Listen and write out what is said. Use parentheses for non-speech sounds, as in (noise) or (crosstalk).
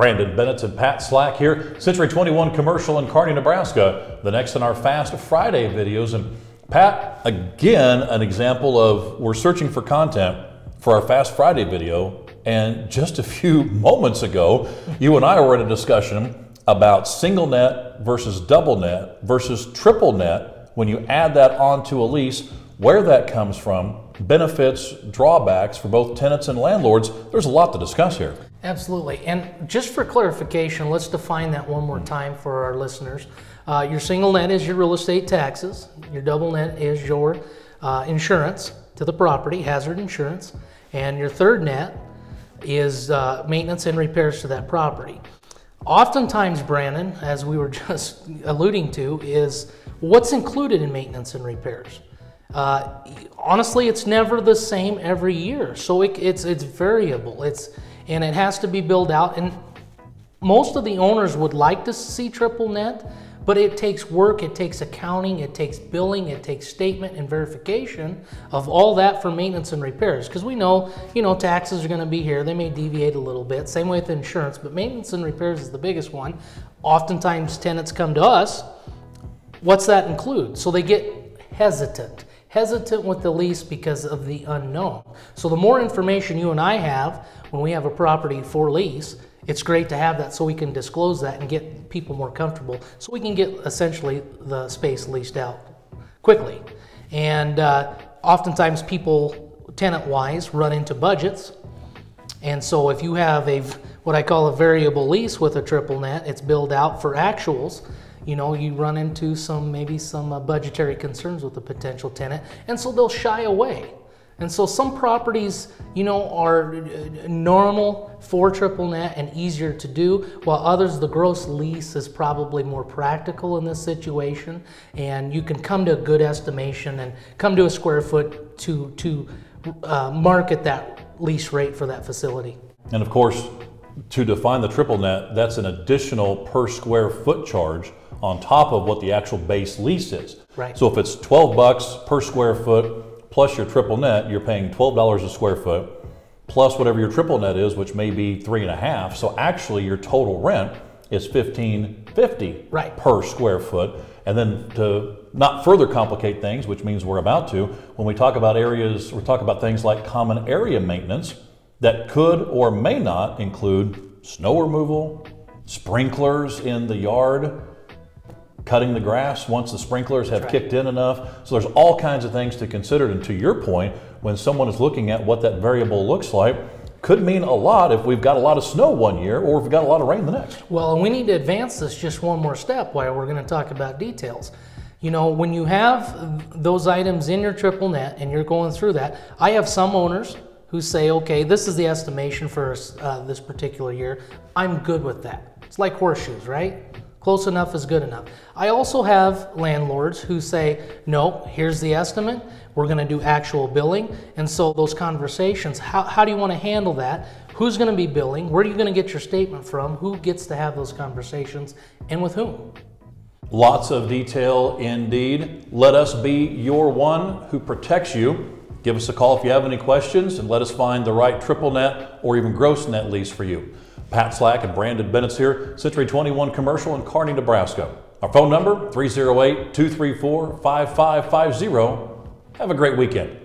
Brandon Bennett and Pat Slack here, Century 21 Commercial in Kearney, Nebraska. The next in our Fast Friday videos. And Pat, again, an example of we're searching for content for our Fast Friday video. And just a few (laughs) moments ago, you and I were in a discussion about single net versus double net versus triple net when you add that onto a lease, where that comes from, benefits, drawbacks for both tenants and landlords. There's a lot to discuss here. Absolutely. And just for clarification, let's define that one more time for our listeners. Uh, your single net is your real estate taxes, your double net is your uh, insurance to the property, hazard insurance, and your third net is uh, maintenance and repairs to that property. Oftentimes, Brandon, as we were (laughs) just alluding to, is what's included in maintenance and repairs. Uh, honestly, it's never the same every year, so it, it's it's variable. It's and it has to be built out. And most of the owners would like to see triple net, but it takes work, it takes accounting, it takes billing, it takes statement and verification of all that for maintenance and repairs. Because we know, you know, taxes are going to be here. They may deviate a little bit. Same way with insurance, but maintenance and repairs is the biggest one. Oftentimes, tenants come to us. What's that include? So they get hesitant hesitant with the lease because of the unknown. So the more information you and I have when we have a property for lease, it's great to have that so we can disclose that and get people more comfortable so we can get essentially the space leased out quickly. And uh, oftentimes people, tenant-wise, run into budgets. And so if you have a what I call a variable lease with a triple net, it's billed out for actuals you know, you run into some maybe some uh, budgetary concerns with a potential tenant, and so they'll shy away. And so some properties, you know, are uh, normal for triple net and easier to do, while others, the gross lease is probably more practical in this situation. And you can come to a good estimation and come to a square foot to, to uh, market that lease rate for that facility. And of course, to define the triple net, that's an additional per square foot charge on top of what the actual base lease is. Right. So if it's 12 bucks per square foot plus your triple net, you're paying $12 a square foot plus whatever your triple net is, which may be three and a half. So actually your total rent is 1550 right. per square foot. And then to not further complicate things, which means we're about to, when we talk about areas, we talk about things like common area maintenance that could or may not include snow removal, sprinklers in the yard, cutting the grass once the sprinklers have right. kicked in enough. So there's all kinds of things to consider. And to your point, when someone is looking at what that variable looks like, could mean a lot if we've got a lot of snow one year or if we've got a lot of rain the next. Well, we need to advance this just one more step while we're going to talk about details. You know, when you have those items in your triple net and you're going through that, I have some owners who say, okay, this is the estimation for uh, this particular year. I'm good with that. It's like horseshoes, right? Close enough is good enough. I also have landlords who say, no, here's the estimate. We're going to do actual billing. And so those conversations, how, how do you want to handle that? Who's going to be billing? Where are you going to get your statement from? Who gets to have those conversations and with whom? Lots of detail indeed. Let us be your one who protects you. Give us a call if you have any questions and let us find the right triple net or even gross net lease for you. Pat Slack and Brandon Bennett's here, Century 21 Commercial in Kearney, Nebraska. Our phone number, 308 234 5550. Have a great weekend.